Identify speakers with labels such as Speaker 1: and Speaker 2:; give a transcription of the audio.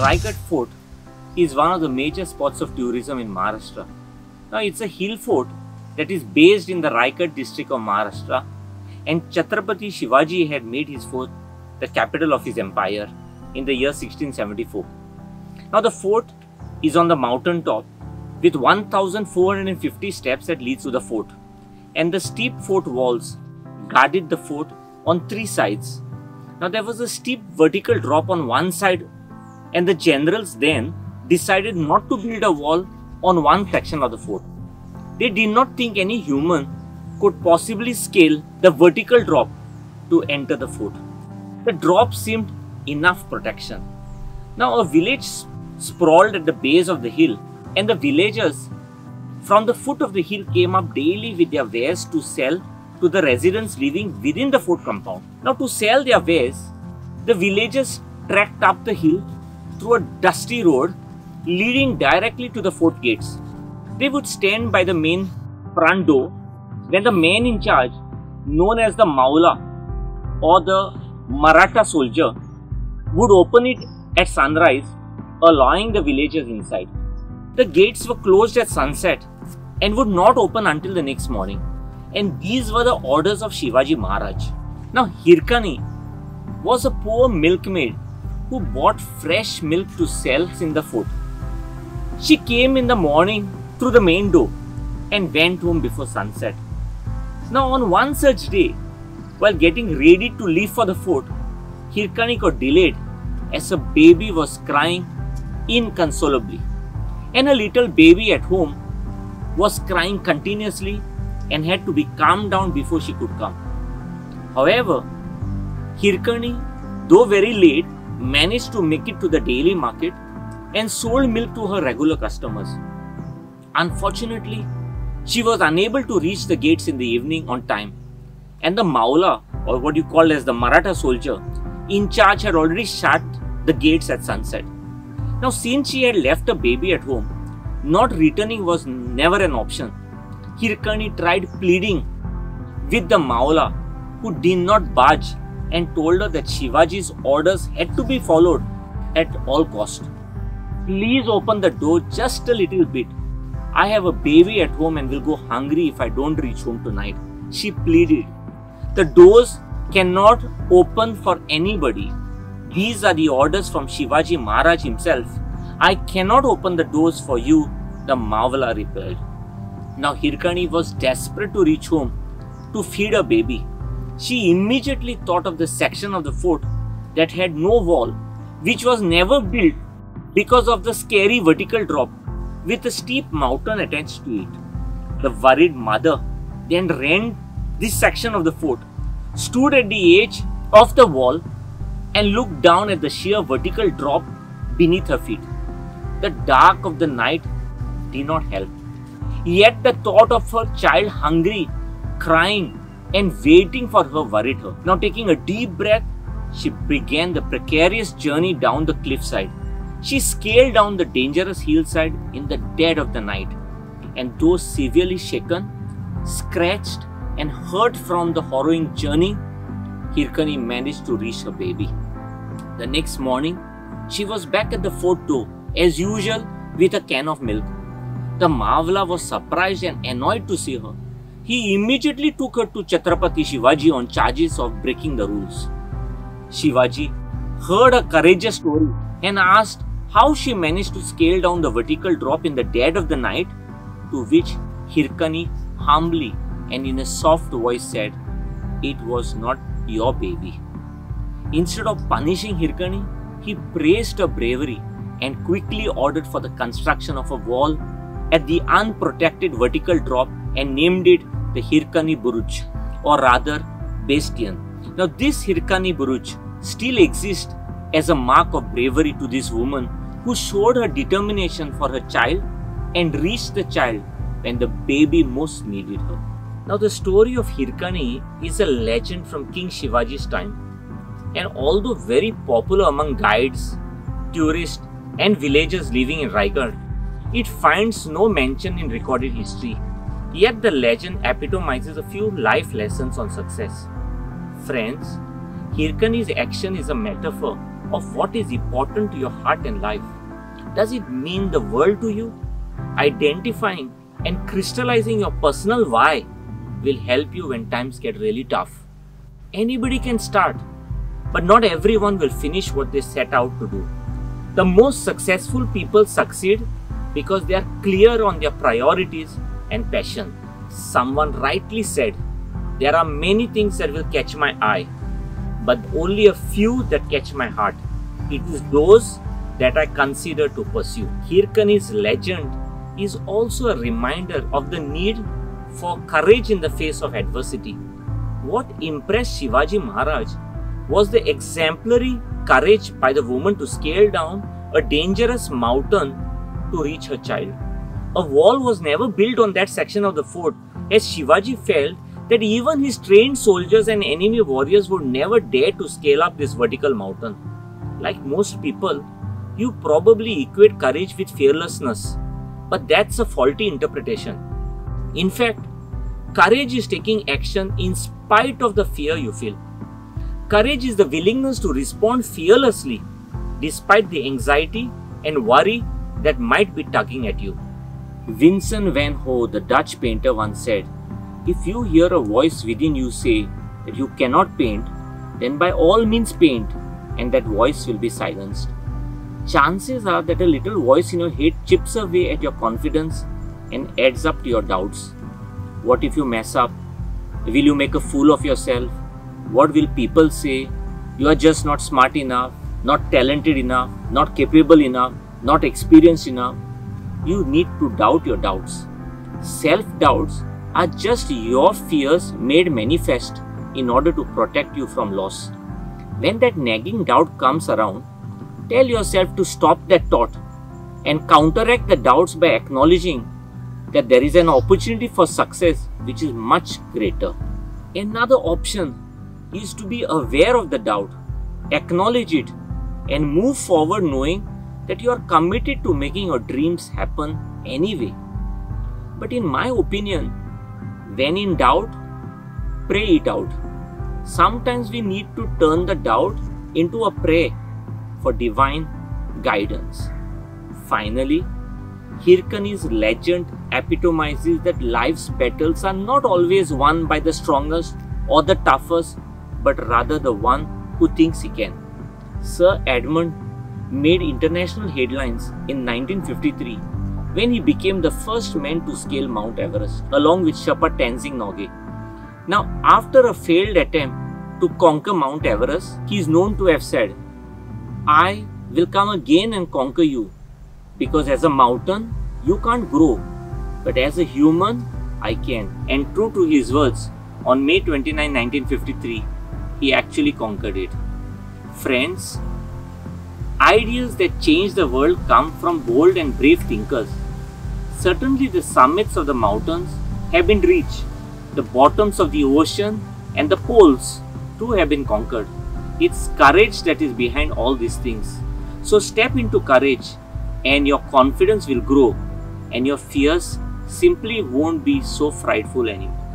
Speaker 1: Raigad Fort is one of the major spots of tourism in Maharashtra. Now, it's a hill fort that is based in the Raigad district of Maharashtra, and Chhatrapati Shivaji had made his fort the capital of his empire in the year 1674. Now, the fort is on the mountain top with 1450 steps that leads to the fort, and the steep fort walls guarded the fort on three sides. Now, there was a steep vertical drop on one side, and the generals then decided not to build a wall on one section of the fort. They did not think any human could possibly scale the vertical drop to enter the fort. The drop seemed enough protection. Now, a village sprawled at the base of the hill, and the villagers from the foot of the hill came up daily with their wares to sell to the residents living within the fort compound. Now, to sell their wares, the villagers trekked up the hill through a dusty road leading directly to the fort gates. They would stand by the main front door when the man in charge, known as the Maula or the Maratha soldier, would open it at sunrise, allowing the villagers inside. The gates were closed at sunset and would not open until the next morning. And these were the orders of Shivaji Maharaj. Now, Hirkani was a poor milkmaid who bought fresh milk to sell in the fort. She came in the morning through the main door and went home before sunset. Now, on one such day, while getting ready to leave for the fort, Hirkani got delayed as a baby was crying inconsolably. And a little baby at home was crying continuously and had to be calmed down before she could come. However, Hirkani, though very late, managed to make it to the daily market and sold milk to her regular customers. Unfortunately, she was unable to reach the gates in the evening on time, and the Maula, or what you call as the Maratha soldier, in charge had already shut the gates at sunset. Now, since she had left a baby at home, not returning was never an option. Hirkani tried pleading with the Maula, who did not budge and told her that Shivaji's orders had to be followed at all cost. Please open the door just a little bit. I have a baby at home and will go hungry if I don't reach home tonight. She pleaded. The doors cannot open for anybody. These are the orders from Shivaji Maharaj himself. I cannot open the doors for you, the Mavala replied. Now Hirkani was desperate to reach home to feed a baby. She immediately thought of the section of the fort that had no wall, which was never built because of the scary vertical drop with a steep mountain attached to it. The worried mother then ran this section of the fort, stood at the edge of the wall, and looked down at the sheer vertical drop beneath her feet. The dark of the night did not help. Yet the thought of her child hungry, crying, and waiting for her worried her. Now, taking a deep breath, she began the precarious journey down the cliffside. She scaled down the dangerous hillside in the dead of the night, and though severely shaken, scratched, and hurt from the harrowing journey, Hirkani managed to reach her baby. The next morning, she was back at the fort door, as usual, with a can of milk. The Mavla was surprised and annoyed to see her. He immediately took her to Chhatrapati Shivaji on charges of breaking the rules. Shivaji heard a courageous story and asked how she managed to scale down the vertical drop in the dead of the night, to which Hirkani humbly and in a soft voice said, It was not your baby. Instead of punishing Hirkani, he praised her bravery and quickly ordered for the construction of a wall at the unprotected vertical drop and named it the Hirkani Buruj, or rather Bastion. Now, this Hirkani Buruj still exists as a mark of bravery to this woman who showed her determination for her child and reached the child when the baby most needed her. Now, the story of Hirkani is a legend from King Shivaji's time, and although very popular among guides, tourists, and villagers living in Raigad, it finds no mention in recorded history. Yet the legend epitomizes a few life lessons on success. Friends, Hirkani's action is a metaphor of what is important to your heart and life. Does it mean the world to you? Identifying and crystallizing your personal why will help you when times get really tough. Anybody can start, but not everyone will finish what they set out to do. The most successful people succeed because they are clear on their priorities and passion. Someone rightly said, There are many things that will catch my eye, but only a few that catch my heart. It is those that I consider to pursue. Hirkani's legend is also a reminder of the need for courage in the face of adversity. What impressed Shivaji Maharaj was the exemplary courage by the woman to scale down a dangerous mountain to reach her child. A wall was never built on that section of the fort, as Shivaji felt that even his trained soldiers and enemy warriors would never dare to scale up this vertical mountain. Like most people, you probably equate courage with fearlessness, but that's a faulty interpretation. In fact, courage is taking action in spite of the fear you feel. Courage is the willingness to respond fearlessly despite the anxiety and worry that might be tugging at you. Vincent van Gogh, the Dutch painter, once said, If you hear a voice within you say that you cannot paint, then by all means paint, and that voice will be silenced. Chances are that a little voice in your head chips away at your confidence and adds up to your doubts. What if you mess up? Will you make a fool of yourself? What will people say? You are just not smart enough, not talented enough, not capable enough, not experienced enough. You need to doubt your doubts. Self doubts are just your fears made manifest in order to protect you from loss. When that nagging doubt comes around, tell yourself to stop that thought and counteract the doubts by acknowledging that there is an opportunity for success which is much greater. Another option is to be aware of the doubt, acknowledge it, and move forward knowing that you are committed to making your dreams happen anyway. But in my opinion, when in doubt, pray it out. Sometimes we need to turn the doubt into a prayer for divine guidance. Finally, Hirkani's legend epitomizes that life's battles are not always won by the strongest or the toughest, but rather the one who thinks he can. Sir Edmund made international headlines in 1953 when he became the first man to scale Mount Everest along with Sherpa Tenzing Norgay. Now, after a failed attempt to conquer Mount Everest, he is known to have said, I will come again and conquer you because as a mountain, you can't grow, but as a human, I can. And true to his words, on May 29, 1953, he actually conquered it. Friends, ideas that change the world come from bold and brave thinkers. Certainly, the summits of the mountains have been reached, the bottoms of the ocean and the poles too have been conquered. It's courage that is behind all these things. So, step into courage, and your confidence will grow, and your fears simply won't be so frightful anymore.